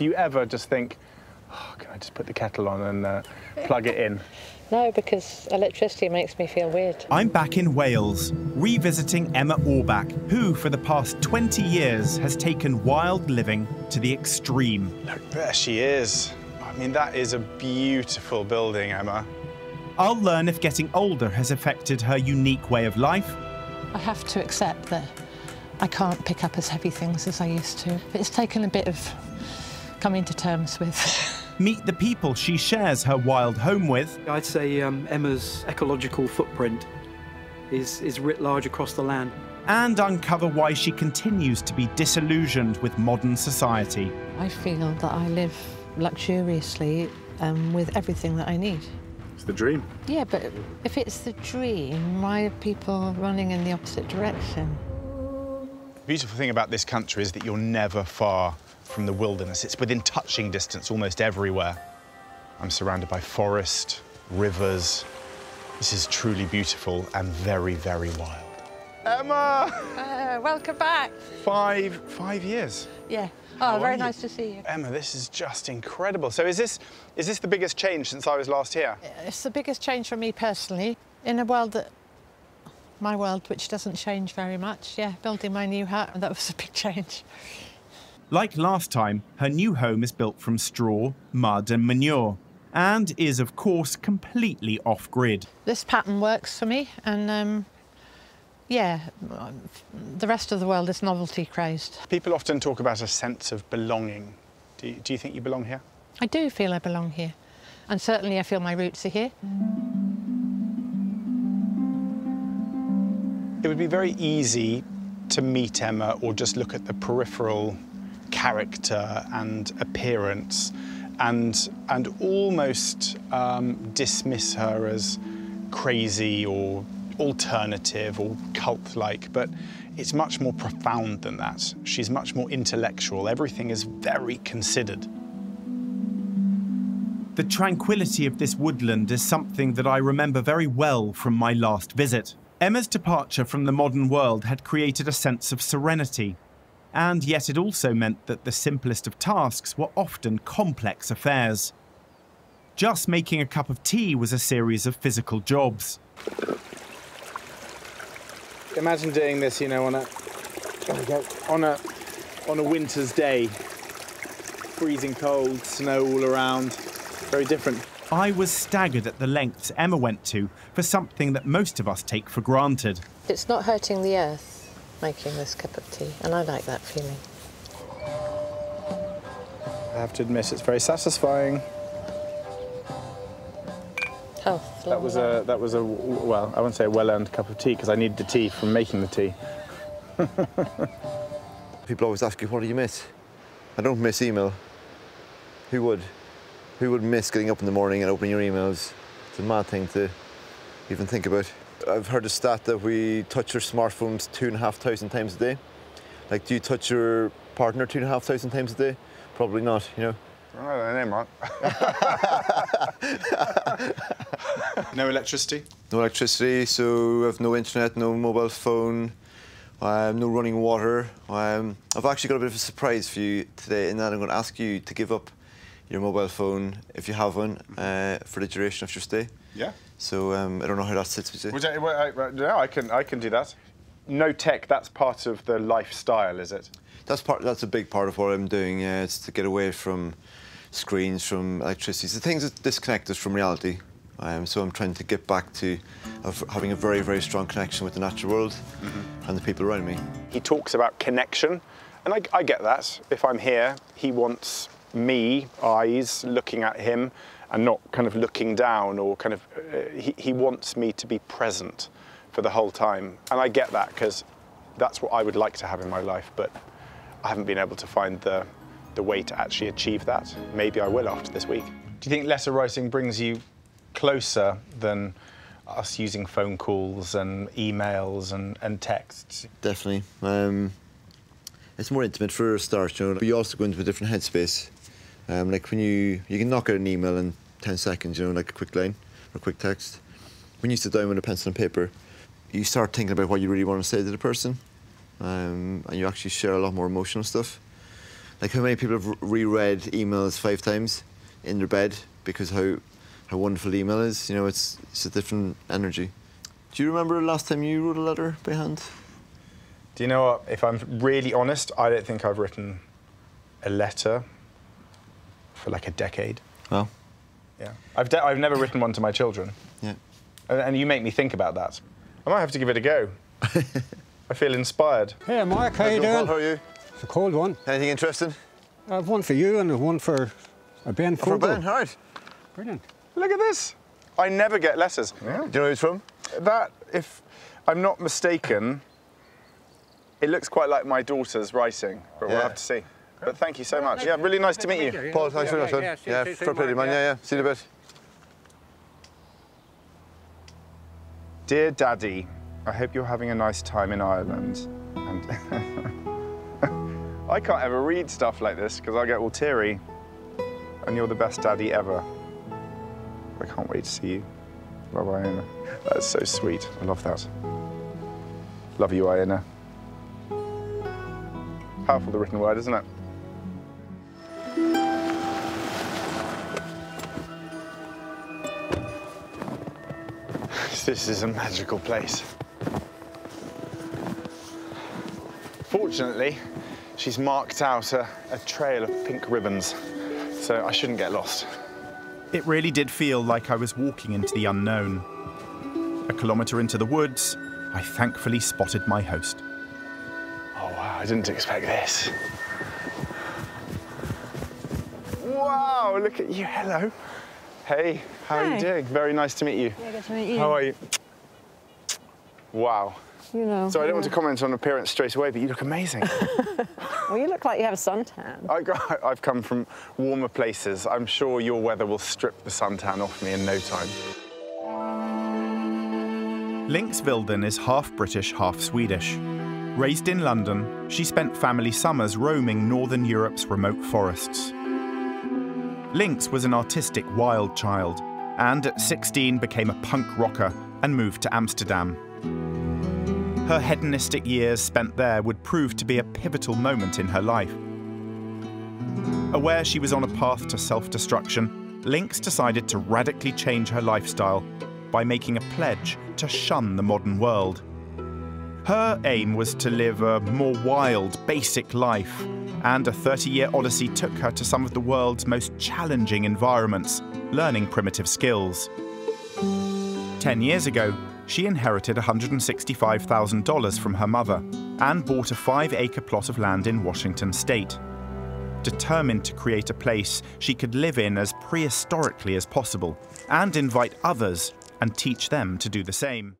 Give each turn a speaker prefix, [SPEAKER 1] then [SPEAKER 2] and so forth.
[SPEAKER 1] Do you ever just think, oh, can I just put the kettle on and uh, plug it in?
[SPEAKER 2] No, because electricity makes me feel weird.
[SPEAKER 3] I'm back in Wales, revisiting Emma Orbach, who, for the past 20 years, has taken wild living to the extreme.
[SPEAKER 1] Look, there she is. I mean, that is a beautiful building, Emma.
[SPEAKER 3] I'll learn if getting older has affected her unique way of life.
[SPEAKER 2] I have to accept that I can't pick up as heavy things as I used to. It's taken a bit of coming to terms with.
[SPEAKER 3] Meet the people she shares her wild home with.
[SPEAKER 4] I'd say um, Emma's ecological footprint is, is writ large across the land.
[SPEAKER 3] And uncover why she continues to be disillusioned with modern society.
[SPEAKER 2] I feel that I live luxuriously um, with everything that I need.
[SPEAKER 1] It's the dream.
[SPEAKER 2] Yeah, but if it's the dream, why are people running in the opposite direction?
[SPEAKER 1] The beautiful thing about this country is that you're never far from the wilderness. It's within touching distance almost everywhere. I'm surrounded by forest, rivers. This is truly beautiful and very, very wild. Emma!
[SPEAKER 2] Uh, welcome back.
[SPEAKER 1] Five, five years.
[SPEAKER 2] Yeah. Oh,
[SPEAKER 1] are
[SPEAKER 2] very nice to see you.
[SPEAKER 1] Emma, this is just incredible. So is this, is this the biggest change since I was last here?
[SPEAKER 2] It's the biggest change for me personally in a world that my world, which doesn't change very much. Yeah, building my new hut, that was a big change.
[SPEAKER 3] Like last time, her new home is built from straw, mud, and manure, and is, of course, completely off grid.
[SPEAKER 2] This pattern works for me, and um, yeah, the rest of the world is novelty crazed.
[SPEAKER 1] People often talk about a sense of belonging. Do you, do you think you belong here?
[SPEAKER 2] I do feel I belong here, and certainly I feel my roots are here.
[SPEAKER 1] It would be very easy to meet Emma or just look at the peripheral character and appearance and, and almost um, dismiss her as crazy or alternative or cult like, but it's much more profound than that. She's much more intellectual. Everything is very considered.
[SPEAKER 3] The tranquility of this woodland is something that I remember very well from my last visit. Emma's departure from the modern world had created a sense of serenity, and yet it also meant that the simplest of tasks were often complex affairs. Just making a cup of tea was a series of physical jobs.
[SPEAKER 1] Imagine doing this, you know, on a there we go, on a on a winter's day, freezing cold, snow all around. Very different.
[SPEAKER 3] I was staggered at the lengths Emma went to for something that most of us take for granted.
[SPEAKER 2] It's not hurting the earth making this cup of tea, and I like that feeling.
[SPEAKER 1] I have to admit, it's very satisfying.
[SPEAKER 2] Health.
[SPEAKER 1] That was a that was a well, I wouldn't say a well-earned cup of tea because I needed the tea from making the tea.
[SPEAKER 5] People always ask you, what do you miss? I don't miss email. Who would? Who would miss getting up in the morning and opening your emails? It's a mad thing to even think about. I've heard a stat that we touch our smartphones two and a half thousand times a day. Like, do you touch your partner two and a half thousand times a day? Probably not, you know.
[SPEAKER 1] I don't know, Mark. no electricity.
[SPEAKER 5] No electricity, so I've no internet, no mobile phone, um, no running water. Um, I've actually got a bit of a surprise for you today in that I'm going to ask you to give up your mobile phone, if you have one, uh, for the duration of your stay.
[SPEAKER 1] Yeah.
[SPEAKER 5] So um, I don't know how that sits with you.
[SPEAKER 1] Would I, well, I, well, no, I can I can do that. No tech. That's part of the lifestyle, is it?
[SPEAKER 5] That's part. That's a big part of what I'm doing. Yeah, it's to get away from screens, from electricity, the things that disconnect us from reality. Um, so I'm trying to get back to of having a very, very strong connection with the natural world and the people around me.
[SPEAKER 1] He talks about connection, and I, I get that. If I'm here, he wants me, eyes, looking at him, and not kind of looking down or kind of. Uh, he, he wants me to be present for the whole time, and I get that because that's what I would like to have in my life, but I haven't been able to find the the way to actually achieve that. Maybe I will after this week. Do you think letter writing brings you closer than us using phone calls and emails and, and texts?
[SPEAKER 5] Definitely. Um, it's more intimate for a start, you know. But you also go into a different headspace. Um, like when you you can knock out an email in ten seconds, you know, like a quick line or a quick text. When you sit down with a pencil and paper, you start thinking about what you really want to say to the person, um, and you actually share a lot more emotional stuff. Like how many people have reread emails five times in their bed because how how wonderful email is. You know, it's it's a different energy. Do you remember the last time you wrote a letter by hand?
[SPEAKER 1] Do you know what? If I'm really honest, I don't think I've written a letter for like a decade.
[SPEAKER 5] Well,
[SPEAKER 1] Yeah. I've, de- I've never written one to my children.
[SPEAKER 5] yeah.
[SPEAKER 1] And, and you make me think about that. I might have to give it a go. I feel inspired.
[SPEAKER 6] Hey, Mark, how you
[SPEAKER 5] Paul,
[SPEAKER 6] doing?
[SPEAKER 5] how are you?
[SPEAKER 6] It's a cold one.
[SPEAKER 5] Anything interesting?
[SPEAKER 6] I have one for you and one for uh, Ben
[SPEAKER 5] For
[SPEAKER 6] Fogle.
[SPEAKER 5] Ben, all right.
[SPEAKER 6] Brilliant.
[SPEAKER 1] Look at this. I never get letters. Yeah.
[SPEAKER 5] Do you know who it's from?
[SPEAKER 1] That, if I'm not mistaken, it looks quite like my daughter's writing, but we'll have to see. But thank you so much. Yeah, really nice to meet you.
[SPEAKER 5] Paul, thanks very much, man.
[SPEAKER 6] Yeah, for
[SPEAKER 5] Yeah,
[SPEAKER 6] see- see
[SPEAKER 5] fair play to you,
[SPEAKER 6] Mark,
[SPEAKER 5] man.
[SPEAKER 6] yeah.
[SPEAKER 5] Yeah, yeah. See you in a bit.
[SPEAKER 1] Dear Daddy, I hope you're having a nice time in Ireland. And I can't ever read stuff like this because I get all teary. And you're the best daddy ever. I can't wait to see you. Love Iona. That's so sweet. I love that. Love you, Iona. Powerful, the written word, isn't it? This is a magical place. Fortunately, she's marked out a, a trail of pink ribbons, so I shouldn't get lost.
[SPEAKER 3] It really did feel like I was walking into the unknown. A kilometre into the woods, I thankfully spotted my host.
[SPEAKER 1] Oh wow, I didn't expect this. Wow, look at you. Hello. Hey, how are you
[SPEAKER 7] Hi.
[SPEAKER 1] doing? Very nice to meet you.
[SPEAKER 7] Yeah, good to meet you.
[SPEAKER 1] How are you? Wow.
[SPEAKER 7] You know.
[SPEAKER 1] So I don't want to comment on appearance straight away, but you look amazing.
[SPEAKER 7] Well, you look like you have a suntan.
[SPEAKER 1] I got, I've come from warmer places. I'm sure your weather will strip the suntan off me in no time.
[SPEAKER 3] Lynx Vilden is half British, half Swedish. Raised in London, she spent family summers roaming northern Europe's remote forests. Lynx was an artistic wild child, and at 16 became a punk rocker and moved to Amsterdam. Her hedonistic years spent there would prove to be a pivotal moment in her life. Aware she was on a path to self destruction, Lynx decided to radically change her lifestyle by making a pledge to shun the modern world. Her aim was to live a more wild, basic life, and a 30 year odyssey took her to some of the world's most challenging environments, learning primitive skills. Ten years ago, she inherited $165,000 from her mother and bought a five acre plot of land in Washington state. Determined to create a place she could live in as prehistorically as possible and invite others and teach them to do the same.